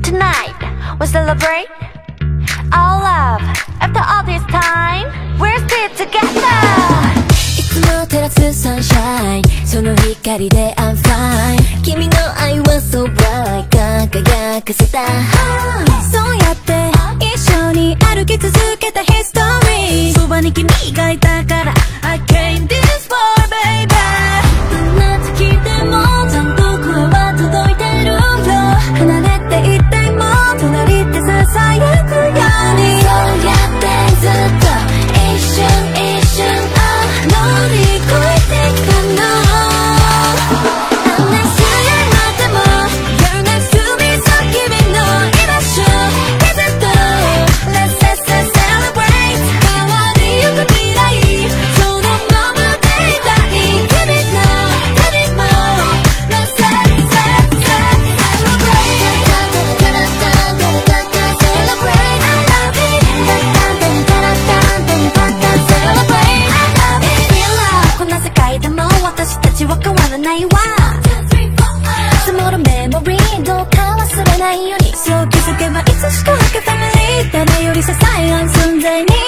Tonight we celebrate our love After all this time We're still together いつも照らすサンシャインその光で I'm fine 君の愛は so bright 輝かせたそうやって一緒に歩き続けた history そばに君がいたらないわ。積もるメモリーどうか忘れないように。そう気づけばいつしか Like a family 誰より支え合う存在に。